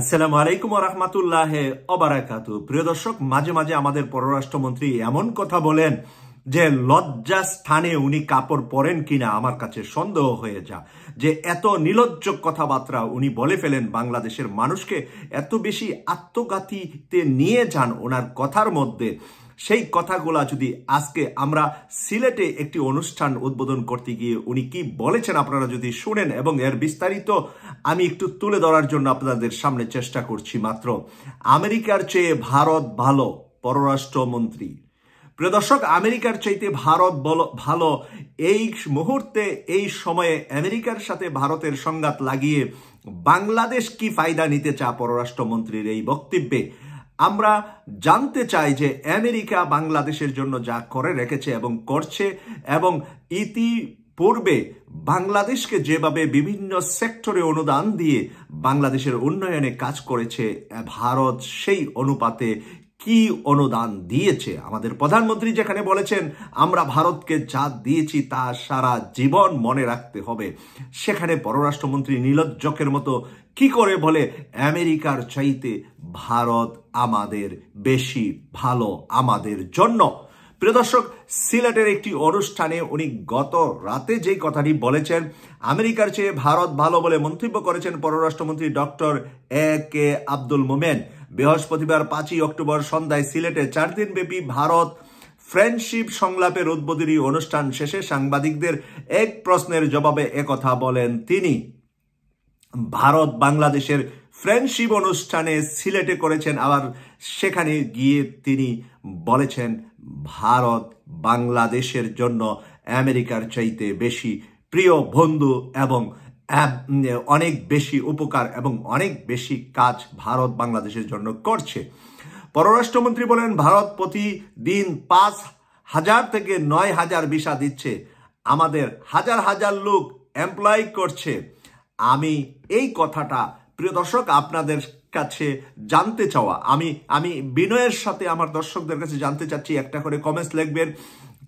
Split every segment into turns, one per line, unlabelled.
আসসালামু আলাইকুম রহমতুল্লাহ অবারাকাতু প্রিয় দর্শক, মাঝে মাঝে আমাদের পররাষ্ট্রমন্ত্রী এমন কথা বলেন যে লজ্জা স্থানে উনি কাপড় পরেন কিনা আমার কাছে সন্দেহ হয়ে যা। যে এত নিলজ্জ কথাবার্তা উনি বলে ফেলেন বাংলাদেশের মানুষকে, এত বেশি আত্মঘাতীতে নিয়ে যান ওনার কথার মধ্যে। সেই কথাগুলা যদি আজকে আমরা সিলেটে একটি অনুষ্ঠান উদ্বোধন করতে গিয়ে উনি কি বলেছেন আপনারা যদি শুনেন এবং এর বিস্তারিত আমি একটু তুলে ধরার জন্য আপনাদের সামনে চেষ্টা করছি মাত্র। আমেরিকার চেয়ে ভারত ভালো, পররাষ্ট্রমন্ত্রী। প্রিয় দর্শক, আমেরিকার চাইতে ভারত ভালো এই মুহূর্তে, এই সময়ে আমেরিকার সাথে ভারতের সংঘাত লাগিয়ে বাংলাদেশ কি ফায়দা নিতে চা পররাষ্ট্রমন্ত্রীর এই বক্তব্যে আমরা জানতে চাই যে আমেরিকা বাংলাদেশের জন্য যা করে রেখেছে এবং করছে এবং ইতি পূর্বে বাংলাদেশকে যেভাবে বিভিন্ন সেক্টরে অনুদান দিয়ে বাংলাদেশের উন্নয়নে কাজ করেছে, ভারত সেই অনুপাতে কি অনুদান দিয়েছে? আমাদের প্রধানমন্ত্রী যেখানে বলেছেন, আমরা ভারতকে যা দিয়েছি তা সারা জীবন মনে রাখতে হবে। সেখানে পররাষ্ট্রমন্ত্রী নীলজ্জকের মতো কি করে বলে, আমেরিকার চাইতে ভারত আমাদের বেশি ভালো আমাদের জন্য। প্রিয় দর্শক, সিলেটের একটি অনুষ্ঠানে উনি গত রাতে যেই কথাটি বলেছেন, আমেরিকার চেয়ে ভারত ভালো বলে মন্তব্য করেছেন পররাষ্ট্রমন্ত্রী ডক্টর এ কে আব্দুল মোমেন। বৃহস্পতিবার পাঁচই অক্টোবর সন্ধ্যায় সিলেটে চার দিন ব্যাপী ভারত ফ্রেন্ডশিপ সংলাপের উদ্বোধনী অনুষ্ঠান শেষে সাংবাদিকদের এক প্রশ্নের জবাবে একথা বলেন তিনি। ভারত বাংলাদেশের ফ্রেন্ডশিপ অনুষ্ঠানে সিলেটে করেছেন আবার সেখানে গিয়ে তিনি বলেছেন, ভারত বাংলাদেশের জন্য আমেরিকার চাইতে বেশি প্রিয় বন্ধু এবং অনেক বেশি উপকার এবং অনেক বেশি কাজ ভারত বাংলাদেশের জন্য করছে। পররাষ্ট্রমন্ত্রী বলেন, ভারত প্রতিদিন পাঁচ হাজার থেকে নয় হাজার ভিসা দিচ্ছে। আমাদের হাজার হাজার লোক এমপ্লয় করছে। আমি এই কথাটা, প্রিয় দর্শক, আপনাদের কাছে জানতে চাওয়া। আমি আমি বিনয়ের সাথে আমার দর্শকদের কাছে জানতে চাচ্ছি, একটা করে কমেন্টস লিখবেন।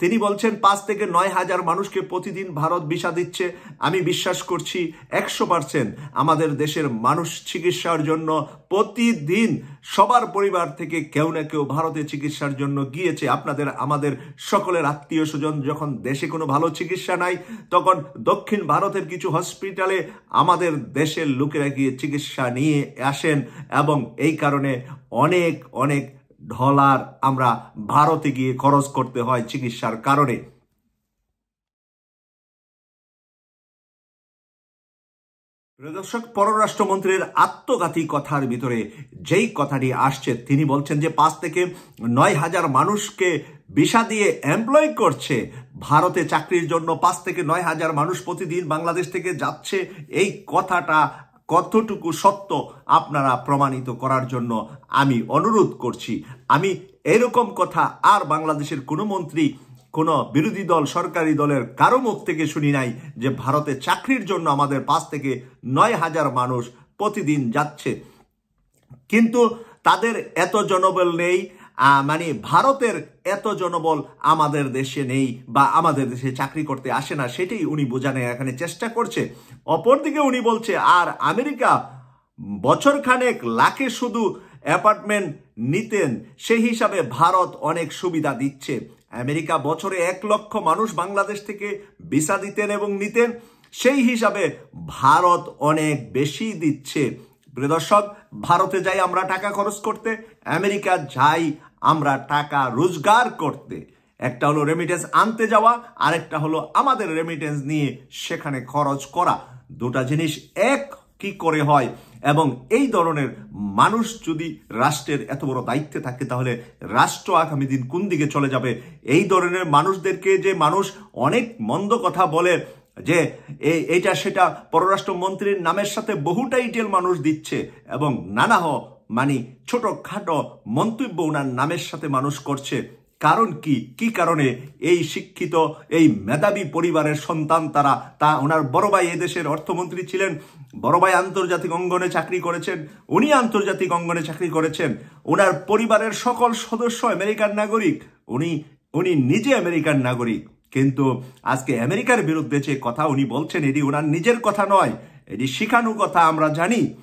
তিনি বলছেন, পাঁচ থেকে নয় হাজার মানুষকে প্রতিদিন ভারত ভিসা দিচ্ছে। আমি বিশ্বাস করছি একশো পার্সেন্ট আমাদের দেশের মানুষ চিকিৎসার জন্য প্রতিদিন সবার পরিবার থেকে কেউ না কেউ ভারতে চিকিৎসার জন্য গিয়েছে। আপনাদের, আমাদের সকলের আত্মীয় স্বজন যখন দেশে কোনো ভালো চিকিৎসা নাই, তখন দক্ষিণ ভারতের কিছু হসপিটালে আমাদের দেশের লোকেরা গিয়ে চিকিৎসা নিয়ে আসেন এবং এই কারণে অনেক অনেক ডলার আমরা ভারতে গিয়ে খরচ করতে হয় চিকিৎসার কারণে। দর্শক, পররাষ্ট্রমন্ত্রীর আত্মঘাতী কথার ভিতরে যেই কথাটি আসছে, তিনি বলছেন যে পাঁচ থেকে নয় হাজার মানুষকে ভিসা দিয়ে এমপ্লয় করছে। ভারতে চাকরির জন্য পাঁচ থেকে নয় হাজার মানুষ প্রতিদিন বাংলাদেশ থেকে যাচ্ছে। এই কথাটা কতটুকু সত্য আপনারা প্রমাণিত করার জন্য আমি অনুরোধ করছি। আমি এরকম কথা আর বাংলাদেশের কোনো মন্ত্রী, কোনো বিরোধী দল, সরকারি দলের কারও মুখ থেকে শুনি নাই যে ভারতে চাকরির জন্য আমাদের পাঁচ থেকে নয় হাজার মানুষ প্রতিদিন যাচ্ছে। কিন্তু তাদের এত জনবল নেই মানে ভারতের এত জনবল আমাদের দেশে নেই বা আমাদের দেশে চাকরি করতে আসে না, সেটাই উনি বোঝানোর এখানে চেষ্টা করছে। অপরদিকে উনি বলছে, আর আমেরিকা বছর খানেক লাখে শুধু অ্যাপার্টমেন্ট নিতেন, সেই হিসাবে ভারত অনেক সুবিধা দিচ্ছে। আমেরিকা বছরে এক লক্ষ মানুষ বাংলাদেশ থেকে ভিসা দিতেন এবং নিতেন, সেই হিসাবে ভারত অনেক বেশি দিচ্ছে। প্রিয় দর্শক, ভারতে যাই আমরা টাকা খরচ করতে, আমেরিকা যাই আমরা টাকা রোজগার করতে। একটা হলো রেমিটেন্স আনতে যাওয়া, আরেকটা হলো আমাদের রেমিটেন্স নিয়ে সেখানে খরচ করা। দুটা জিনিস এক কি করে হয়? এবং এই ধরনের মানুষ যদি রাষ্ট্রের এত বড় দায়িত্বে থাকে, তাহলে রাষ্ট্র আগামী দিন কোন দিকে চলে যাবে? এই ধরনের মানুষদেরকে যে মানুষ অনেক মন্দ কথা বলে, যে এইটা সেটা পররাষ্ট্রমন্ত্রীর নামের সাথে বহু টাইটেল মানুষ দিচ্ছে, এবং নানা মানে ছোটখাটো মন্তব্য ওনার নামের সাথে মানুষ করছে। কারণ কি? কি কারণে? এই শিক্ষিত, এই মেধাবী পরিবারের সন্তান তারা, তা ওনার বড় ভাই এদেশের অর্থমন্ত্রী ছিলেন, বড় ভাই আন্তর্জাতিক অঙ্গনে চাকরি করেছেন, উনি আন্তর্জাতিক অঙ্গনে চাকরি করেছেন। ওনার পরিবারের সকল সদস্য আমেরিকার নাগরিক, উনি উনি নিজে আমেরিকার নাগরিক। কিন্তু আজকে আমেরিকার বিরুদ্ধে যে কথা উনি বলছেন, এটি ওনার নিজের কথা নয়, এটি শিখানো কথা আমরা জানি।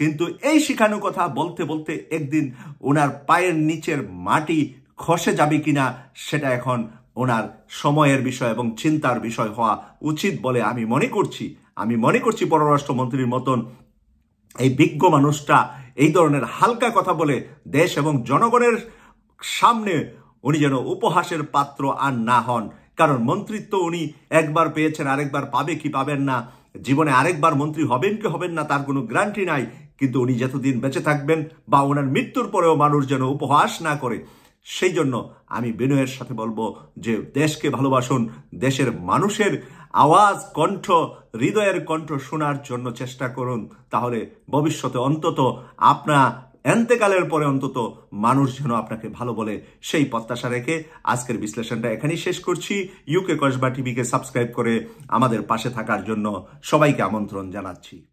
কিন্তু এই শিখানো কথা বলতে বলতে একদিন ওনার পায়ের নিচের মাটি খসে যাবে কিনা, সেটা এখন ওনার সময়ের বিষয় এবং চিন্তার বিষয় হওয়া উচিত বলে আমি মনে করছি। আমি মনে করছি পররাষ্ট্রমন্ত্রীর মতন এই বিজ্ঞ মানুষটা এই ধরনের হালকা কথা বলে দেশ এবং জনগণের সামনে উনি যেন উপহাসের পাত্র আর না হন। কারণ মন্ত্রিত্ব উনি একবার পেয়েছেন, আরেকবার পাবে কি পাবেন না, জীবনে আরেকবার মন্ত্রী হবেন কি হবেন না, তার কোনো গ্যারান্টি নাই। কিন্তু উনি যতদিন বেঁচে থাকবেন বা ওনার মৃত্যুর পরেও মানুষ যেন উপহাস না করে, সেই জন্য আমি বিনয়ের সাথে বলব যে দেশকে ভালোবাসুন, দেশের মানুষের আওয়াজ, কণ্ঠ, হৃদয়ের কণ্ঠ শোনার জন্য চেষ্টা করুন। তাহলে ভবিষ্যতে অন্তত আপনার এন্তেকালের পরে অন্তত মানুষ যেন আপনাকে ভালো বলে সেই প্রত্যাশা রেখে আজকের বিশ্লেষণটা এখানেই শেষ করছি। ইউকে কসবা টিভিকে সাবস্ক্রাইব করে আমাদের পাশে থাকার জন্য সবাইকে আমন্ত্রণ জানাচ্ছি।